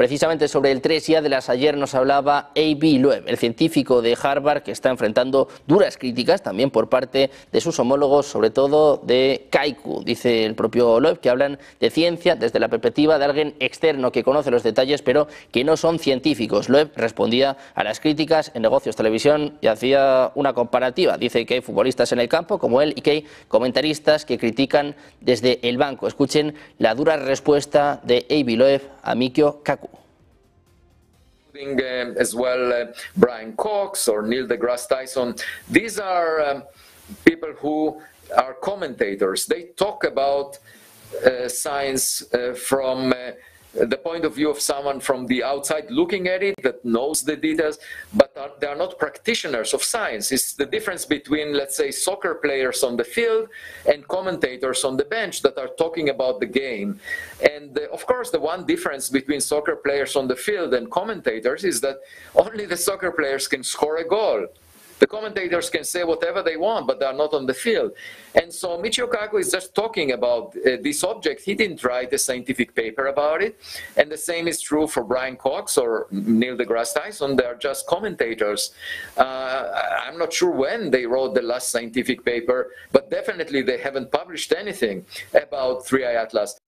Precisamente sobre el 3 y Atlas ayer nos hablaba A.B. Loeb, el científico de Harvard que está enfrentando duras críticas también por parte de sus homólogos, sobre todo de Kaiku. Dice el propio Loeb que hablan de ciencia desde la perspectiva de alguien externo que conoce los detalles pero que no son científicos. Loeb respondía a las críticas en negocios televisión y hacía una comparativa. Dice que hay futbolistas en el campo como él y que hay comentaristas que critican desde el banco. Escuchen la dura respuesta de A.B. Loeb a Michio Kaku. Uh, as well uh, Brian Cox or Neil deGrasse Tyson. These are um, people who are commentators. They talk about uh, science uh, from uh, the point of view of someone from the outside looking at it that knows the details, but are, they are not practitioners of science. It's the difference between, let's say, soccer players on the field and commentators on the bench that are talking about the game. And uh, of course, the one difference between soccer players on the field and commentators is that only the soccer players can score a goal. The commentators can say whatever they want, but they're not on the field. And so Michio Kaku is just talking about uh, this object. He didn't write a scientific paper about it. And the same is true for Brian Cox or Neil deGrasse Tyson. They're just commentators. Uh, I'm not sure when they wrote the last scientific paper, but definitely they haven't published anything about 3i Atlas.